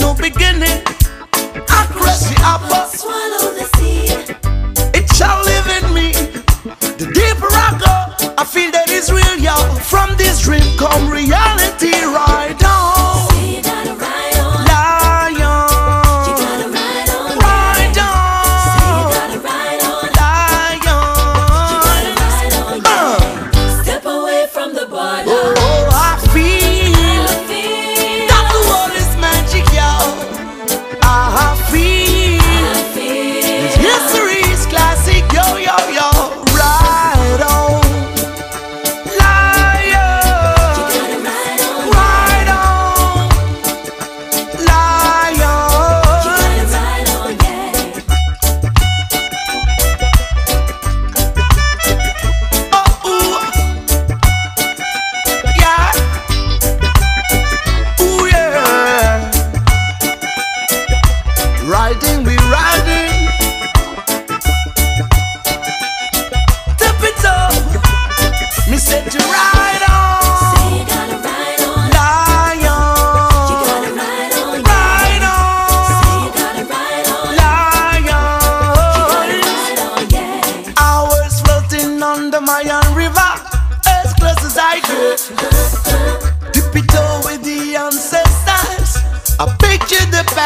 no beginning. I crush the apple, swallow the seed. It shall live in me. The deeper I go, I feel that it's real, y'all. From this dream come reality, rock. love.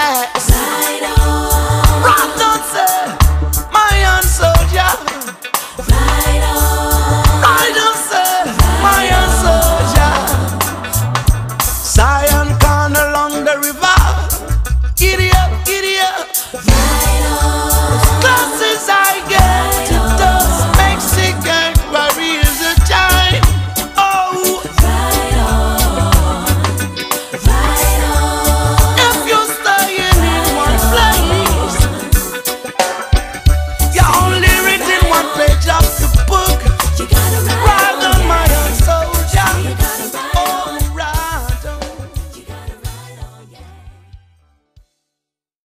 eyes.